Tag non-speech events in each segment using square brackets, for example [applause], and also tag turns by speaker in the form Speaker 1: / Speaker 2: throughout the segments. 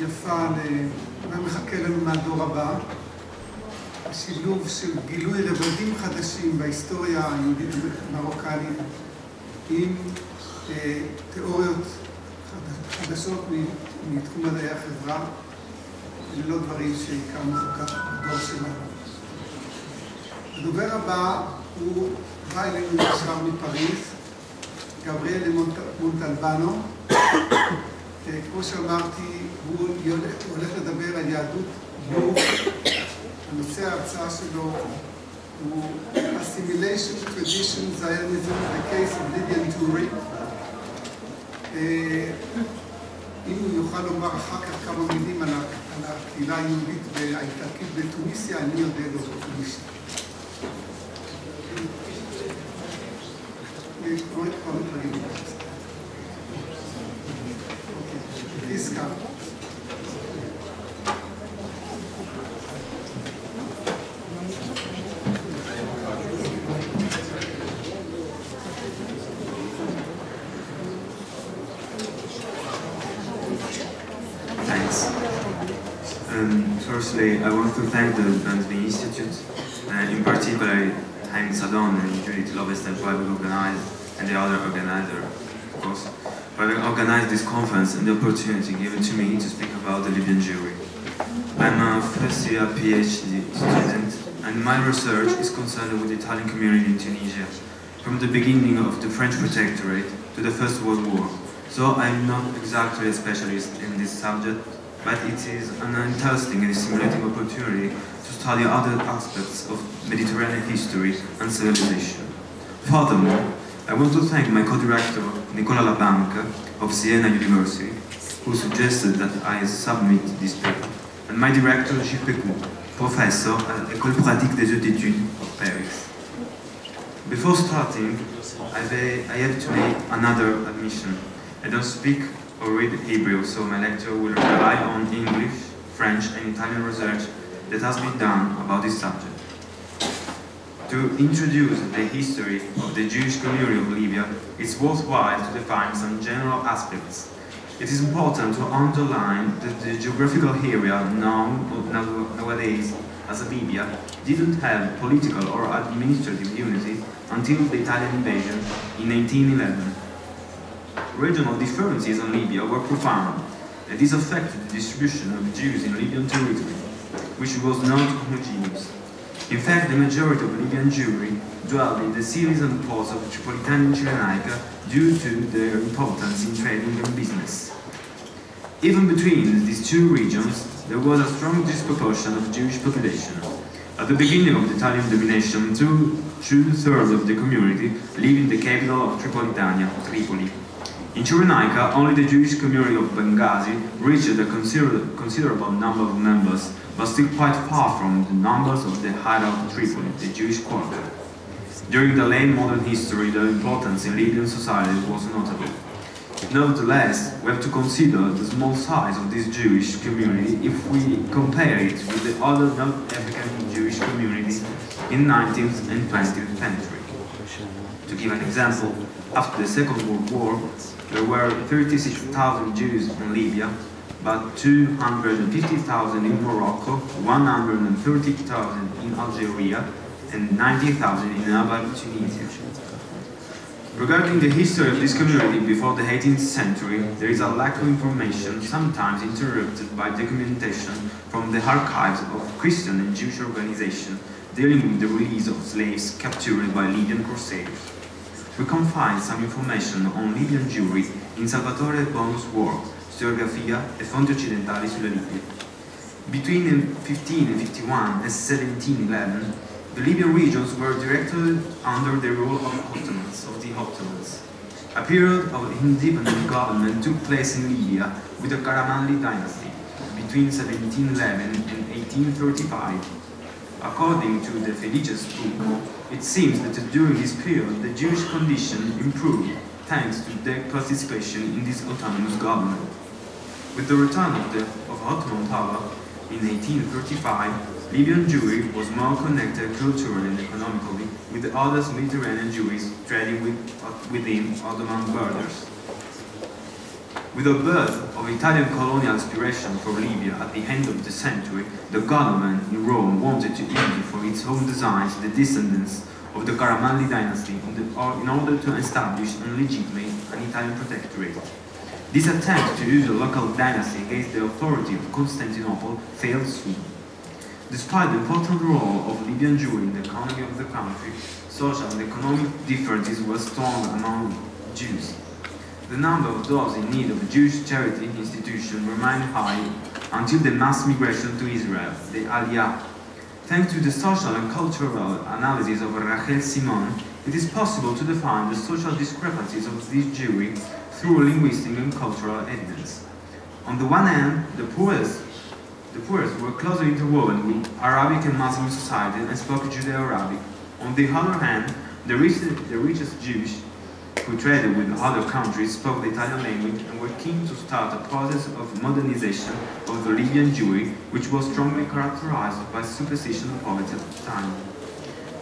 Speaker 1: יפה למה מחכה לנו מהדור הבא. השילוב של גילוי רבדים חדשים בהיסטוריה היהודית המרוקנית עם אה, תיאוריות חדשות מתחום מדעי החברה, אלה לא דברים שהכרנו כל כך בדור שלנו. הדובר הבא הוא בא אלינו עכשיו מפריז, גבריאל מונטלבנו. כמו שאמרתי, הוא הולך לדבר על יהדות בור. הנושא ההרצאה שלו הוא Assimilation Tradition Zionism, the case of Lydian Turi. אם הוא יוכל לומר אחר כך כמה מילים על הקהילה היהודית והאיטלקית בתוניסיה, אני יודע לו come.
Speaker 2: Thanks. Um, Um, firstly, I want to thank the Ben-Zvi Institute, uh, in particular Haim Saadoun and Judith Lovesten for having organized, and the other organizer, of course, for having organized this conference and the opportunity given to me to speak about the Libyan Jewry. I'm a first year PhD student, and my research is concerned with the Italian community in Tunisia, from the beginning of the French protectorate to the First World War. So I'm not exactly a specialist in this subject, but it is an interesting and stimulating opportunity to study other aspects of Mediterranean history and civilization. Furthermore, I want to thank my co-director, Nicola Labanca of Siena University, who suggested that I submit this paper, and my director, Gilles Pécout, professor at École Pratique des Études of Paris. Before starting, I have to make another admission. I don't speak or read Hebrew, so my lecture will rely on English, French, and Italian research that has been done about this subject. To introduce the history of the Jewish community of Libya, it's worthwhile to define some general aspects. It is important to underline that the geographical area known nowadays as Libya didn't have political or administrative unity until the Italian invasion in 1911. Regional differences in Libya were profound, and this affected the distribution of Jews in Libyan territory, which was not homogeneous. In fact, the majority of Libyan Jewry dwelled in the cities and ports of Tripolitania and Cyrenaica due to their importance in trading and business. Even between these two regions, there was a strong disproportion of Jewish population. At the beginning of the Italian domination, two, two-thirds of the community lived in the capital of Tripolitania, Tripoli. In Cyrenaica, only the Jewish community of Benghazi reached a consider considerable number of members, but still quite far from the numbers of the hideout of Tripoli, the Jewish quarter. During the late modern history, their importance in Libyan society was notable. Nevertheless, we have to consider the small size of this Jewish community if we compare it with the other North African Jewish communities in 19th and 20th century. To give an example, after the Second World War, there were 36,000 Jews in Libya, but 250,000 in Morocco, 130,000 in Algeria, and 90,000 in Abad, Tunisia. Regarding the history of this community before the 18th century, there is a lack of information, sometimes interrupted by documentation from the archives of Christian and Jewish organizations dealing with the release of slaves captured by Libyan crusaders. We can find some information on Libyan Jewry in Salvatore Bono's work, Storiografia e fonti occidentali sulla Libia. Between 1551 and 1711, the Libyan regions were directly under the rule of Ottomans, of the Ottomans. A period of independent government took place in Libya with the Karamanli dynasty between 1711 and 1835. According to the Felice's book, it seems that during this period the Jewish condition improved thanks to their participation in this autonomous government. With the return of the of Ottoman power in 1835, Libyan Jewry was more connected culturally and economically with the other Mediterranean Jews trading with, uh, within Ottoman borders. With the birth of Italian colonial aspiration for Libya at the end of the century, the government in Rome wanted to use for its own designs the descendants of the Karamanli dynasty in order to establish and legitimate an Italian protectorate. This attempt to use a local dynasty against the authority of Constantinople failed soon. Despite the important role of Libyan Jewry in the economy of the country, social and economic differences were strong among Jews. The number of those in need of Jewish charity institution remained high until the mass migration to Israel, the Aliyah. Thanks to the social and cultural analysis of Rachel Simon, it is possible to define the social discrepancies of these Jewry through linguistic and cultural evidence. On the one hand, the poorest, the poorest were closely interwoven with Arabic and Muslim society and spoke Judeo-Arabic. On the other hand, the richest, the richest Jews who traded with other countries spoke the Italian language and were keen to start a process of modernization of the Libyan Jewry, which was strongly characterized by superstition and poverty at the time.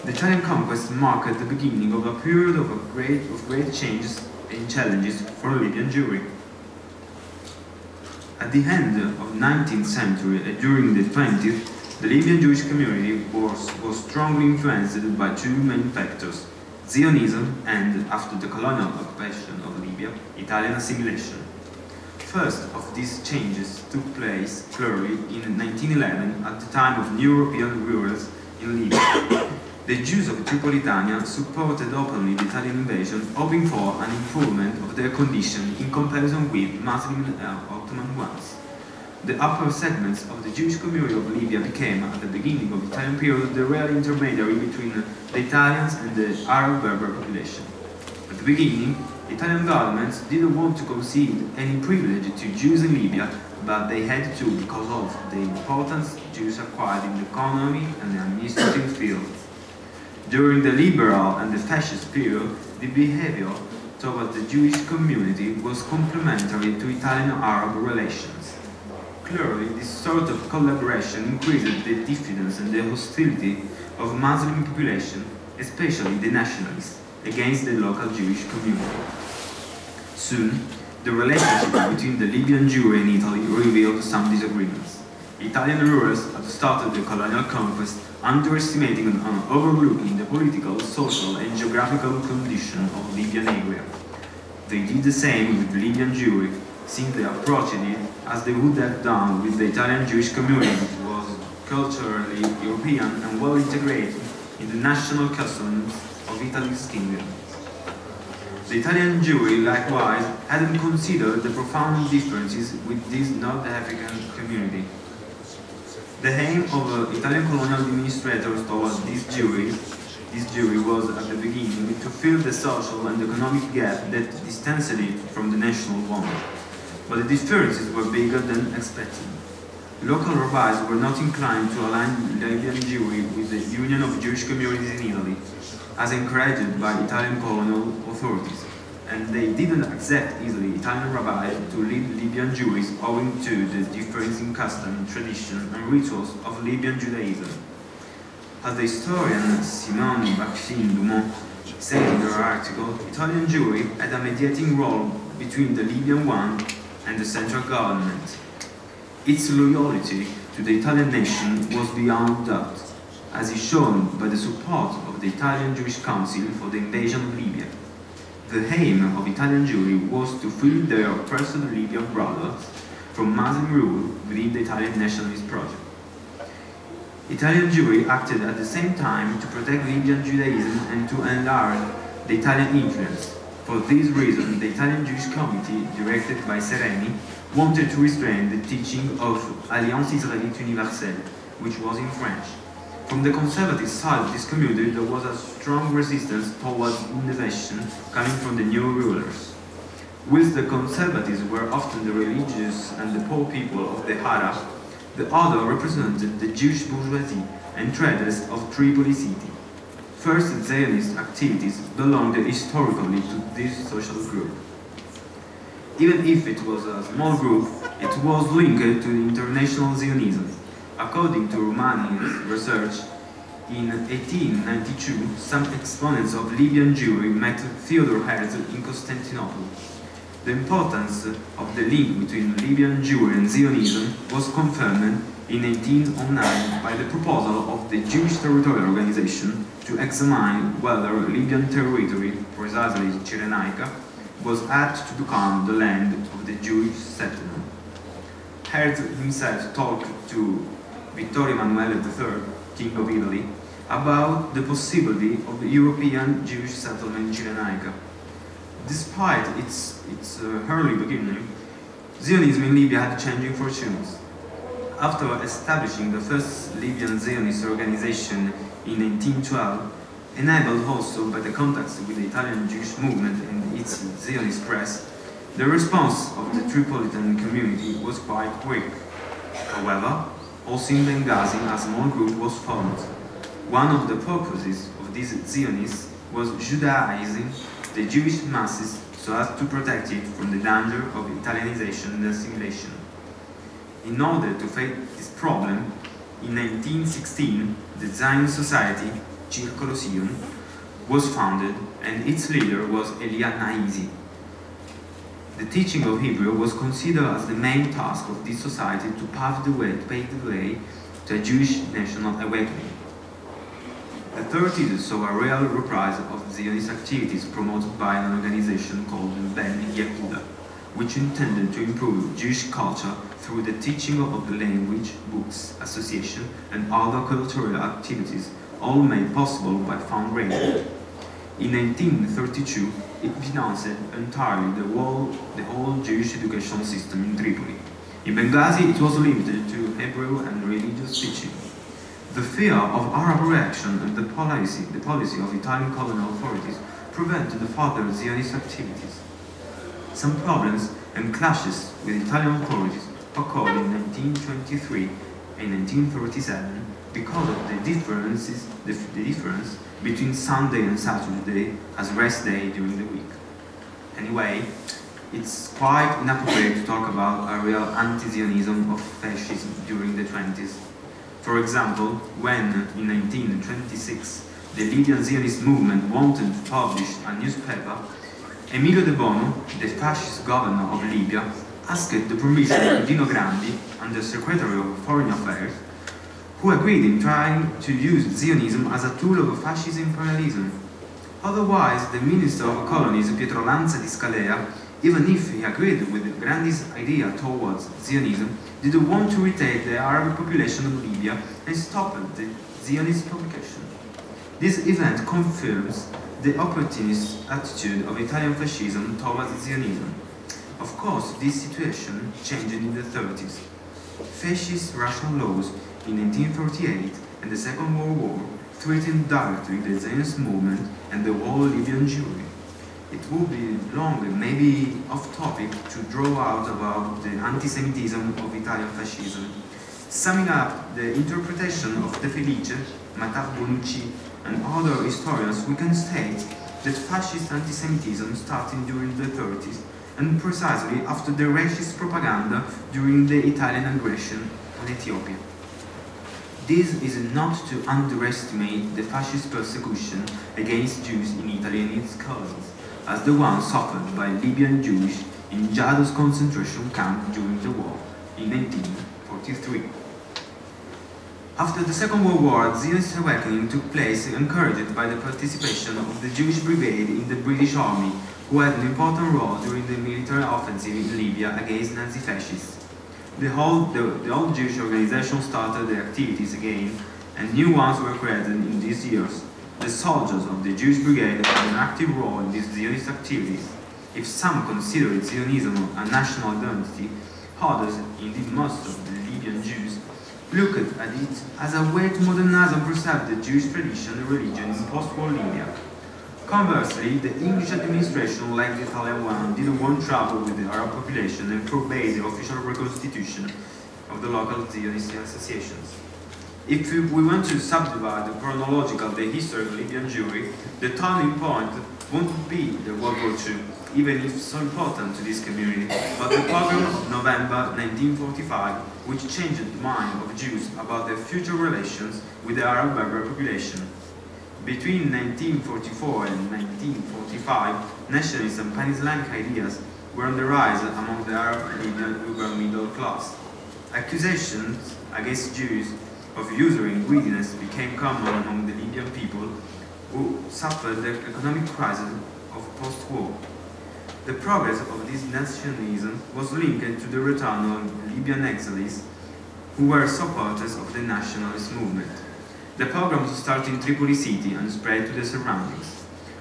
Speaker 2: The Italian conquest marked the beginning of a period of, great, of great changes and challenges for Libyan Jewry. At the end of 19th century and during the 20th, the Libyan Jewish community was, was strongly influenced by two main factors, Zionism and, after the colonial occupation of Libya, Italian assimilation. First of these changes took place clearly in 1911 at the time of new European rulers in Libya. The Jews of Tripolitania supported openly the Italian invasion, hoping for an improvement of their condition in comparison with Muslim uh, Ottoman ones. The upper segments of the Jewish community of Libya became, at the beginning of the Italian period, the real intermediary between the Italians and the Arab Berber population. At the beginning, Italian governments didn't want to concede any privilege to Jews in Libya, but they had to because of the importance Jews acquired in the economy and the administrative field. During the liberal and the fascist period, the behavior towards the Jewish community was complementary to Italian-Arab relations. Clearly, this sort of collaboration increased the diffidence and the hostility of Muslim population, especially the nationalists, against the local Jewish community. Soon, the relationship [coughs] between the Libyan Jewry and Italy revealed some disagreements. Italian rulers had started the colonial conquest underestimating and overlooking the political, social and geographical condition of Libyan area. They did the same with Libyan Jewry, simply approaching it as they would have done with the Italian Jewish community, which was culturally European and well integrated in the national customs of Italy's kingdom. The Italian Jewry, likewise, hadn't considered the profound differences with this North African community. The aim of Italian colonial administrators towards this Jewry, this Jewry was at the beginning to fill the social and economic gap that distanced it from the national one but the differences were bigger than expected. Local rabbis were not inclined to align Libyan Jewry with the Union of Jewish Communities in Italy, as encouraged by Italian colonial authorities, and they didn't accept easily Italian rabbis to lead Libyan Jews owing to the difference in custom, tradition, and rituals of Libyan Judaism. As the historian Simone Baxin Dumont said in her article, Italian Jewry had a mediating role between the Libyan one and the central government. Its loyalty to the Italian nation was beyond doubt, as is shown by the support of the Italian Jewish Council for the invasion of Libya. The aim of Italian Jewry was to free their oppressed Libyan brothers from Muslim rule within the Italian nationalist project. Italian Jewry acted at the same time to protect Libyan Judaism and to enlarge the Italian influence, for this reason, the Italian Jewish Committee, directed by Sereni, wanted to restrain the teaching of Alliance Israélite Universelle, which was in French. From the conservative side of this community, there was a strong resistance towards innovation coming from the new rulers. Whilst the conservatives were often the religious and the poor people of the Hara, the other represented the Jewish bourgeoisie and traders of Tripoli city. First Zionist activities belonged historically to this social group. Even if it was a small group, it was linked to international Zionism. According to Roumani's research, in 1892, some exponents of Libyan Jewry met Theodor Herzl in Constantinople. the importance of the link between Libyan Jewry and Zionism was confirmed in 1809 by the proposal of the Jewish Territorial Organization to examine whether Libyan territory, precisely Cyrenaica, was apt to become the land of the Jewish settlement. Herzl himself talked to Vittorio Emanuele III, King of Italy, about the possibility of the European Jewish settlement in Cyrenaica. Despite its, its uh, early beginning, Zionism in Libya had changing fortunes. After establishing the first Libyan Zionist organization in 1912, enabled also by the contacts with the Italian Jewish movement and its Zionist press, the response of the Tripolitan community was quite quick. However, in Benghazi a small group was formed. One of the purposes of these Zionists was Judaizing the Jewish masses so as to protect it from the danger of Italianization and assimilation. In order to face this problem, in 1916, the Zion Society, Circolo Zion, was founded and its leader was Elia Naizi. The teaching of Hebrew was considered as the main task of this society to pave the way, pave the way to a Jewish national awakening. The 30s saw a real reprise of Zionist activities promoted by an organization called Ben Yehuda, which intended to improve Jewish culture through the teaching of the language, books, association, and other cultural activities, all made possible by fundraising. In 1932, it financed entirely the whole, the whole Jewish educational system in Tripoli. In Benghazi, it was limited to Hebrew and religious teaching. The fear of Arab reaction and the policy, the policy of Italian colonial authorities prevented the further Zionist activities. Some problems and clashes with Italian authorities occurred in 1923 and 1937 because of the differences, the, the difference between Sunday and Saturday as rest day during the week. Anyway, it's quite inappropriate to talk about a real anti-Zionism of fascism during the 20s. For example, when in 1926 the Libyan Zionist movement wanted to publish a newspaper, Emilio De Bono, the fascist governor of Libya, asked the permission of Dino Grandi, and the Secretary of Foreign Affairs, who agreed in trying to use Zionism as a tool of fascist imperialism. Otherwise, the Minister of Colonies, Pietro Lanza di Scalea, even if he agreed with Grandi's idea towards Zionism, didn't want to retain the Arab population of Libya and stopped the Zionist publication. This event confirms the opportunist attitude of Italian fascism towards Zionism. Of course, this situation changed in the 30s. Fascist Russian laws in 1938 and the Second World War threatened directly the Zionist movement and the whole Libyan Jewry. It would be long and maybe off topic to draw out about the anti-Semitism of Italian fascism. Summing up the interpretation of De Felice, Matard-Bonucci, and other historians, we can state that fascist anti-Semitism started during the 30s and precisely after the racist propaganda during the Italian aggression on Ethiopia. This is not to underestimate the fascist persecution against Jews in Italy and its colonies, as the one suffered by Libyan Jews in Jados concentration camp during the war in 1943. After the Second World War, Zionist awakening took place encouraged by the participation of the Jewish Brigade in the British Army, who had an important role during the military offensive in Libya against Nazi fascists. The whole, the, the old Jewish organization started their activities again, and new ones were created in these years. The soldiers of the Jewish Brigade had an active role in these Zionist activities. If some considered Zionism a national identity, others, indeed most of the Libyan Jews, looked at it as a way to modernize and preserve the Jewish tradition and religion in post-war Libya. Conversely, the English administration, like the Italian one, didn't want trouble with the Arab population and forbade the official reconstitution of the local Zionist associations. If we want to subdivide the chronological the history of Libyan Jewry, the turning point won't be the World War II, even if so important to this community, but the pogrom of November 1945, which changed the mind of Jews about their future relations with the Arab Berber population. Between 1944 and 1945, nationalist and pan-Islamic ideas were on the rise among the Arab Libyan urban middle class. Accusations against Jews of usury and greediness became common among the Libyan people who suffered the economic crisis of post-war. The progress of this nationalism was linked to the return of Libyan exiles who were supporters of the nationalist movement. The pogroms started in Tripoli city and spread to the surroundings.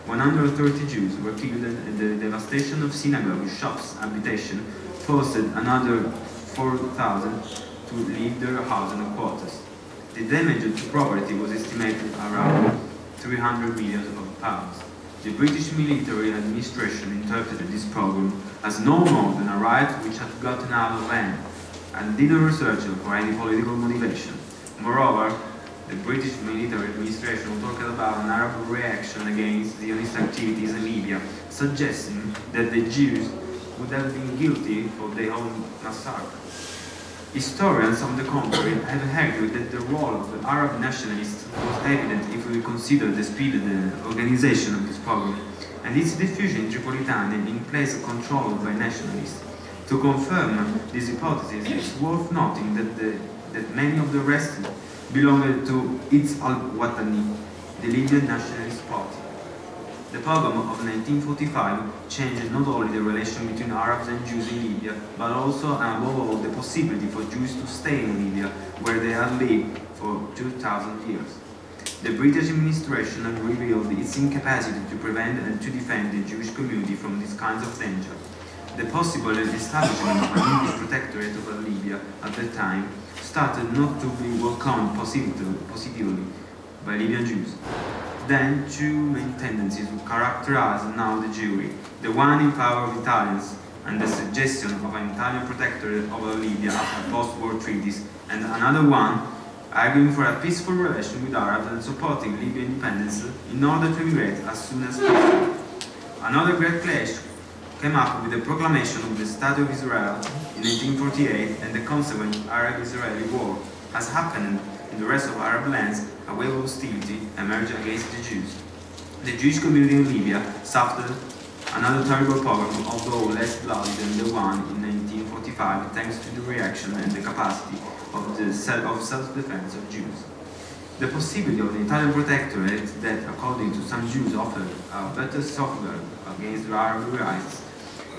Speaker 2: 130 Jews were killed and the devastation of synagogues, shops, habitation forced another 4,000 to leave their houses and quarters. The damage to property was estimated around 300 million pounds. The British military administration interpreted this pogrom as no more than a riot which had gotten out of hand and didn't research for any political motivation. Moreover, the British military administration talked about an Arab reaction against Zionist activities in Libya, suggesting that the Jews would have been guilty for the own massacre. Historians, on the contrary, have argued that the role of the Arab nationalists was evident if we consider the speed of the organization of this pogrom and its diffusion in Tripolitania in place controlled by nationalists. To confirm this hypothesis, it's worth noting that, the, that many of the arrested belonged to Hizb al-Watani, the Libyan Nationalist Party. The pogrom of 1945 changed not only the relation between Arabs and Jews in Libya, but also and above all the possibility for Jews to stay in Libya, where they had lived for 2,000 years. The British administration revealed its incapacity to prevent and to defend the Jewish community from these kinds of danger. The possible establishment of an English protectorate over Libya at that time started not to be welcomed positively by Libyan Jews. Then two main tendencies would characterize now the Jewry, the one in favor of Italians and the suggestion of an Italian protectorate over Libya after post-war treaties, and another one arguing for a peaceful relation with Arabs and supporting Libyan independence in order to immigrate as soon as possible. Another great clash came up with the proclamation of the State of Israel 1948 and the consequent Arab-Israeli war, has happened in the rest of Arab lands, a wave of hostility emerged against the Jews. The Jewish community in Libya suffered another terrible pogrom, although less bloody than the one in 1945, thanks to the reaction and the capacity of, the self-defense of Jews. The possibility of the Italian protectorate that, according to some Jews, offered a better safeguard against the Arab rights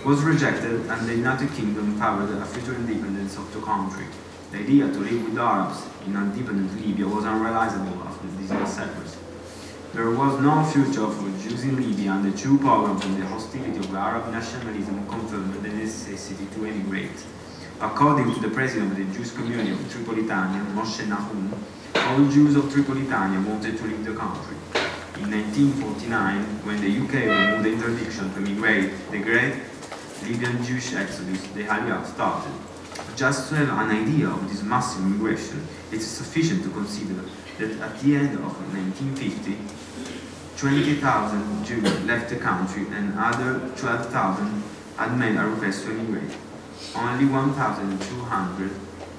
Speaker 2: was rejected and the United Kingdom favored a future independence of the country. The idea to live with Arabs in independent Libya was unrealizable after these massacres. There was no future for Jews in Libya and the two pogroms and the hostility of Arab nationalism confirmed the necessity to emigrate. According to the president of the Jewish community of Tripolitania, Moshe Nahum, all Jews of Tripolitania wanted to leave the country. In 1949, when the UK removed the interdiction to immigrate, the great Libyan Jewish exodus, the Aliyah, started. Just to have an idea of this massive migration, it is sufficient to consider that at the end of 1950, 20,000 Jews left the country and other 12,000 had made a request to immigrate. Only 1,200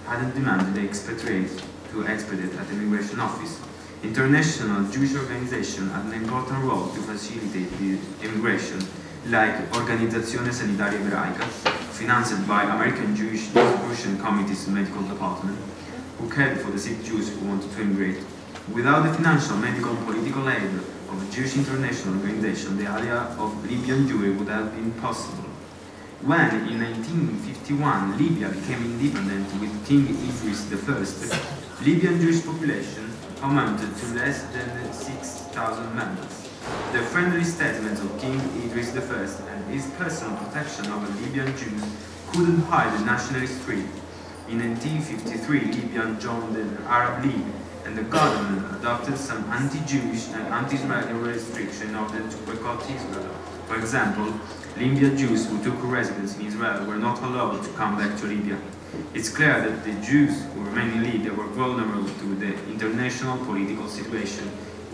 Speaker 2: had demanded the expatriate to expedite at the immigration office. International Jewish organizations had an important role to facilitate the immigration, like Organizzazione Sanitaria Ebraica, financed by American Jewish Distribution Committee's medical department, who cared for the sick Jews who wanted to immigrate. Without the financial, medical, and political aid of the Jewish International Organization, the area of Libyan Jewry would have been possible. When, in 1951, Libya became independent with King Idris I, Libyan Jewish population amounted to less than 6,000 members. The friendly statements of King Idris I and his personal protection of the Libyan Jews couldn't hide the nationalist streak. In 1953, Libya joined the Arab League, and the government adopted some anti-Jewish and anti-Israeli restrictions in order to boycott Israel. For example, Libyan Jews who took residence in Israel were not allowed to come back to Libya. It's clear that the Jews who remained in Libya were vulnerable to the international political situation,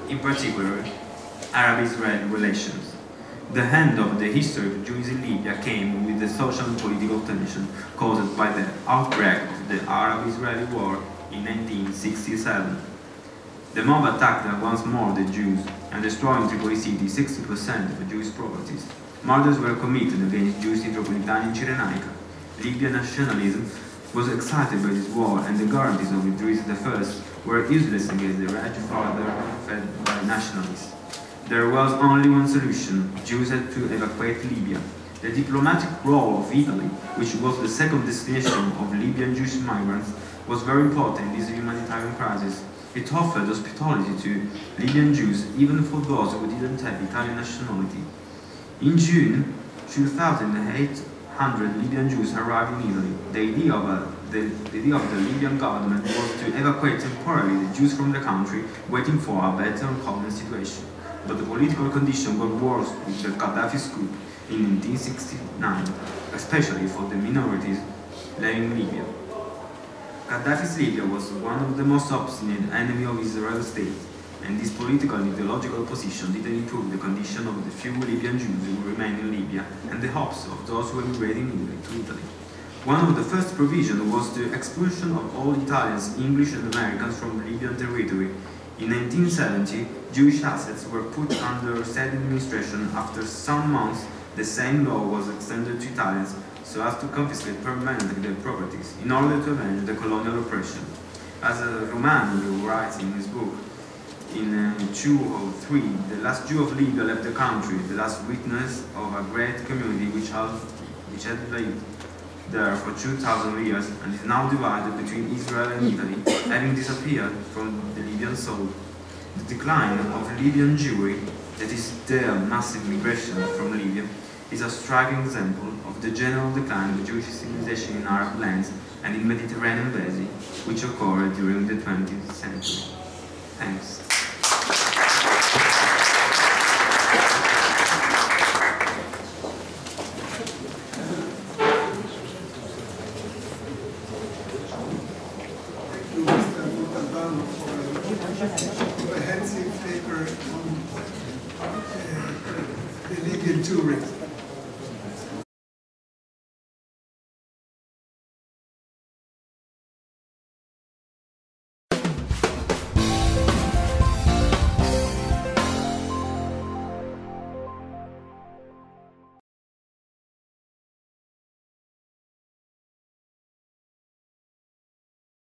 Speaker 2: in particular Arab-Israeli relations. The end of the history of Jews in Libya came with the social and political tension caused by the outbreak of the Arab-Israeli War in 1967. The mob attacked once more the Jews and destroyed in Tripoli city 60% of Jewish properties. Murders were committed against Jews in Tripolitania and Cyrenaica. Libyan nationalism was excited by this war, and the guarantees of Idris I were useless against the rage further fed by nationalists. There was only one solution. Jews had to evacuate Libya. The diplomatic role of Italy, which was the second destination of Libyan Jewish migrants, was very important in this humanitarian crisis. It offered hospitality to Libyan Jews, even for those who didn't have Italian nationality. In June 2,800 Libyan Jews arrived in Italy. The idea, of a, the, the idea of the Libyan government was to evacuate temporarily the Jews from the country, waiting for a better and calmer situation. But the political conditions were worse with the Gaddafi's coup in 1969, especially for the minorities living in Libya. Gaddafi's Libya was one of the most obstinate enemies of Israel state, and this political and ideological position didn't improve the condition of the few Libyan Jews who remained in Libya and the hopes of those who emigrated to Italy. One of the first provisions was the expulsion of all Italians, English and Americans from Libyan territory. In 1970, Jewish assets were put under state administration. After some months, the same law was extended to Italians so as to confiscate permanently their properties in order to avenge the colonial oppression. As uh, Roumani writes in his book, in uh, 203, the last Jew of Libya left the country, the last witness of a great community which had, which had lived there for 2,000 years and is now divided between Israel and Italy, having disappeared from the Libyan soul. The decline of Libyan Jewry, that is their massive migration from Libya, is a striking example of the general decline of Jewish civilization in Arab lands and in Mediterranean basin, which occurred during the 20th century. Thanks.